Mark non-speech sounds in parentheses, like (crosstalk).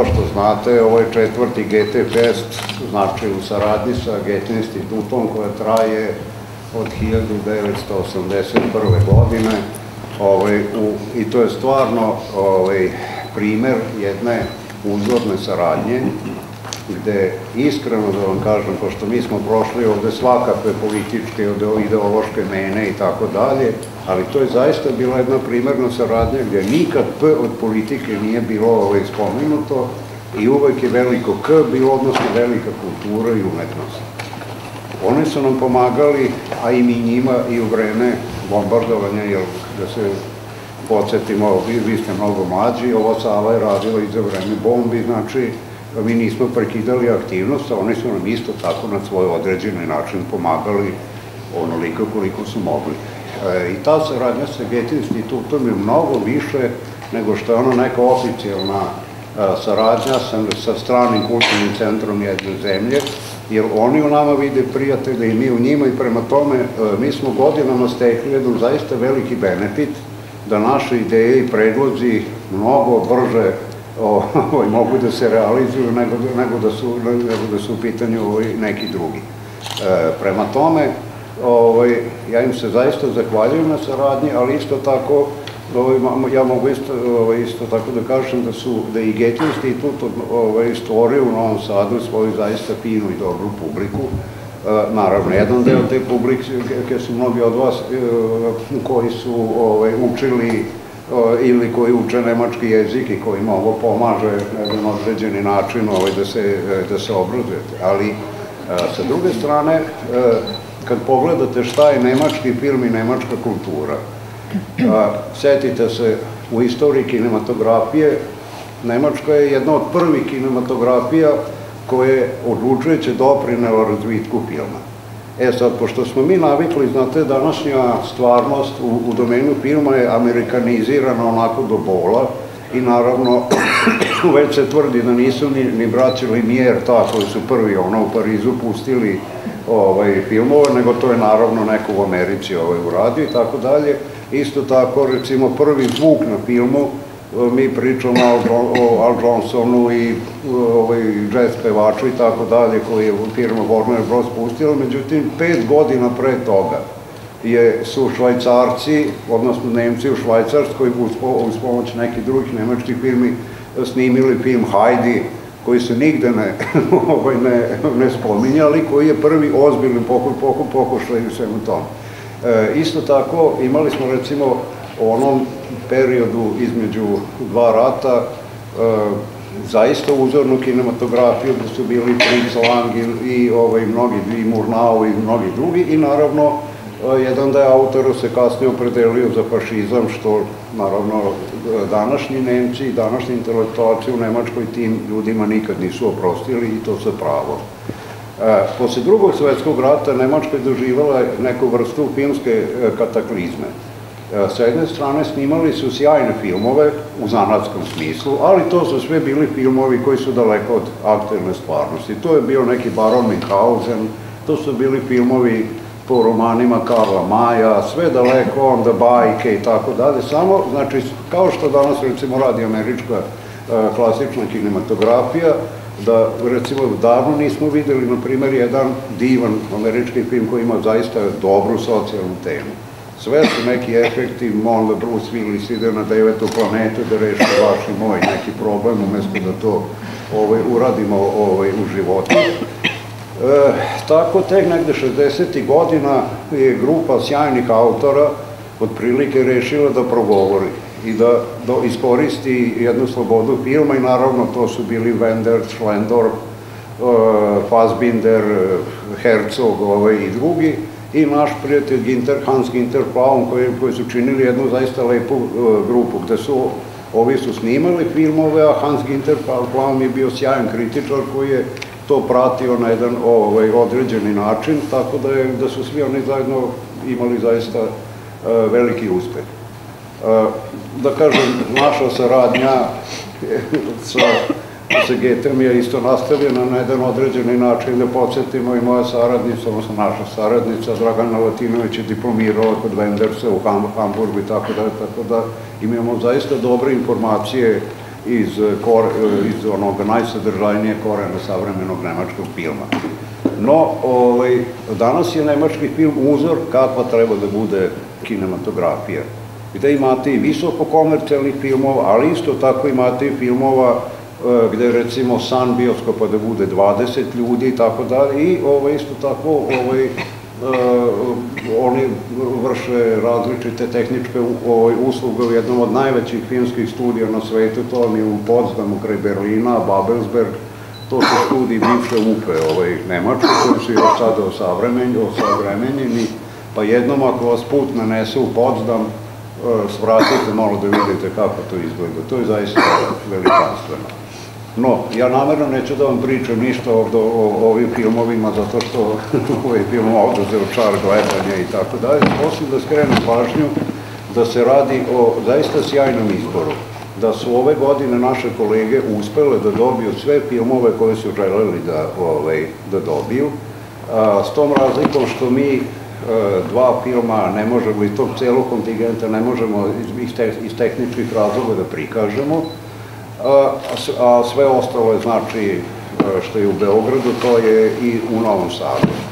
kao što znate, ovo je četvrti GT Fest, znači u saradnji sa GT institutom koja traje od 1981. godine. Ovaj, u, I to je stvarno ovaj, primer jedne uzorne saradnje gde iskreno da vam kažem, pošto mi smo prošli ovde svakakve političke, ideološke mene i tako dalje, ali to je zaista bila jedna primerna saradnja gde nikad P od politike nije bilo ovaj spomenuto i uvek je veliko K bilo odnosno velika kultura i umetnost. Oni su nam pomagali, a i mi njima i u vreme bombardovanja, jer da se podsjetimo, vi, vi ste mnogo mlađi, ovo Sava je radila i za vreme bombi, znači mi nismo prekidali aktivnost, a oni su nam isto tako na svoj određeni način pomagali onoliko koliko su mogli. E, I ta saradnja sa Geti institutom je mnogo više nego što je ono neka oficijalna e, saradnja sa, sa stranim kulturnim centrom jedne zemlje, jer oni u nama vide prijatelje i mi u njima i prema tome e, mi smo godinama stekli jedan zaista veliki benefit da naše ideje i predlozi mnogo brže (laughs) ovaj, mogu da se realizuju nego, nego, da su, da su u pitanju neki drugi. Prema tome, ovaj, ja im se zaista zahvaljujem na saradnji, ali isto tako ovaj, ja mogu isto, ovaj, isto tako da kažem da su, da i Getty institut ovaj, stvorio u Novom Sadu svoju zaista finu i dobru publiku. E, naravno, jedan deo te publike su mnogi od vas e, koji su ovaj, učili ili koji uče nemački jezik i kojima ovo pomaže na jedan određeni način ovaj, da, se, da se obrazujete. Ali, sa druge strane, kad pogledate šta je nemački film i nemačka kultura, setite se u istoriji kinematografije, Nemačka je jedna od prvih kinematografija koje odlučujuće doprinela razvitku filma. E sad, pošto smo mi navikli, znate, današnja stvarnost u, u domenu filma je amerikanizirana onako do bola i naravno (clears throat) već se tvrdi da nisu ni, ni braći Limier ta koji su prvi ono u Parizu pustili ovaj, filmove, nego to je naravno neko u Americi ovaj, uradio i tako dalje. Isto tako, recimo, prvi zvuk na filmu mi pričamo o Al Johnsonu i ovaj, jazz pevaču i tako dalje, koji je firma Warner Bros. pustila, međutim, pet godina pre toga je, su švajcarci, odnosno Nemci u Švajcarskoj, uz, uz pomoć nekih drugih nemačkih firmi, snimili film Heidi, koji se nigde ne, (laughs) ovaj, ne, ne spominjali, koji je prvi ozbiljni pokušaj poku, pokušaj u svemu tomu. E, isto tako, imali smo recimo onom periodu između dva rata e, zaista uzornu kinematografiju gde su bili Fritz Lang i, i ovaj, mnogi, i Murnau i mnogi drugi i naravno jedan da je autor se kasnije opredelio za fašizam, što naravno današnji Nemci i današnji intelektualci u Nemačkoj tim ljudima nikad nisu oprostili i to sa pravom. E, posle drugog svetskog rata Nemačka je doživala neku vrstu filmske e, kataklizme. E, sa jedne strane snimali su sjajne filmove u zanatskom smislu, ali to su sve bili filmovi koji su daleko od aktualne stvarnosti. To je bio neki Baron Minhausen, to su bili filmovi po romanima Karla Maja, sve daleko, onda bajke i tako dalje, samo, znači, kao što danas recimo radi američka e, klasična kinematografija, da recimo davno nismo videli, na primjer, jedan divan američki film koji ima zaista dobru socijalnu temu Sve su neki efekti, onda Bruce Willis ide na devetu planetu da reši vaš i moj neki problem, umesto da to ovaj, uradimo ovaj, u životu. E, tako, tek negde 60. godina je grupa sjajnih autora otprilike rešila da progovori i da, da iskoristi jednu slobodu filma i naravno to su bili Wenders, Schlendorf, uh, Fassbinder, Herzog ovaj, i drugi i naš prijatelj Ginter, Hans Ginter Plaum, koji, koji su činili jednu zaista lepu uh, grupu, gde su ovi su snimali filmove, a Hans Ginter Plaum je bio sjajan kritičar koji je to pratio na jedan ovaj, određeni način, tako da, je, da su svi oni zajedno imali zaista uh, veliki uspeh. Uh, da kažem, naša saradnja sa sa Getem je isto nastavljena na jedan određeni način da podsjetimo i moja saradnica, odnosno naša saradnica Dragana Latinović je diplomirala kod Wendersa u Hamburgu i tako da, tako da imamo zaista dobre informacije iz, kor, iz onog najsadržajnijeg korena savremenog nemačkog filma. No, ovaj, danas je nemački film uzor kakva treba da bude kinematografija. Gde imate i visoko komercijalnih filmova, ali isto tako imate i filmova e, gde recimo san bioskopa da bude 20 ljudi i tako dalje i ovaj, isto tako ovaj, oni vrše različite tehničke ovaj, usluge u jednom od najvećih filmskih studija na svetu, to vam je u Potsdamu kraj Berlina, Babelsberg, to su studiji bivše UPE ovaj, Nemačke, koji su još sada osavremenjeni, pa jednom ako vas put nanese u Potsdam, uh, svratite malo da vidite kako to izgleda. To je zaista veličanstveno. No, ja namerno neću da vam pričam ništa ovde o, ovim filmovima, zato što (laughs) ovaj film oduzeo čar gledanja i tako dalje, osim da skrenem pažnju da se radi o zaista sjajnom izboru da su ove godine naše kolege uspele da dobiju sve filmove koje su želeli da, ovaj, da dobiju, a, s tom razlikom što mi e, dva filma ne možemo, i tog celog kontingenta ne možemo iz, iz tehničkih razloga da prikažemo, a sve ostalo je znači što je u Beogradu, to je i u Novom Sadu.